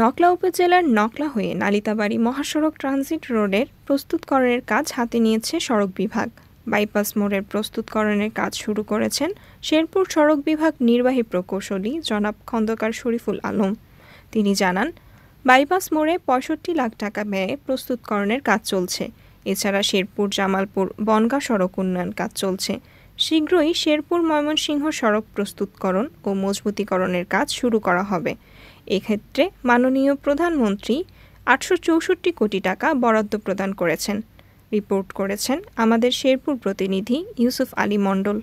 নকলা উপজেলার নকলা হয়ে নালিতাবাড়ি মহাসড়ক ট্রানজিট রোডের প্রস্তুতকরণের কাজ হাতে নিয়েছে সড়ক বিভাগ। বাইপাস মোড়ের প্রস্তুতকরণের কাজ শুরু করেছেন শেরপুর সড়ক বিভাগ নির্বাহী প্রকৌশলী জনাব খন্দকার শরীফুল আলম। তিনি জানান, বাইপাস মোড়ে পঁয়ষট্টি লাখ টাকা ব্যয়ে প্রস্তুতকরণের কাজ চলছে। এছাড়া শেরপুর জামালপুর বনগা সড়ক উন্নয়ন কাজ চলছে। শীঘ্রই শেরপুর ময়মনসিংহ সড়ক প্রস্তুতকরণ ও মজবুতিকরণের কাজ শুরু করা হবে। এক্ষেত্রে মাননীয় প্রধানমন্ত্রী আটশো চৌষট্টি কোটি টাকা বরাদ্দ প্রদান করেছেন। রিপোর্ট করেছেন আমাদের শেরপুর প্রতিনিধি ইউসুফ আলী মণ্ডল।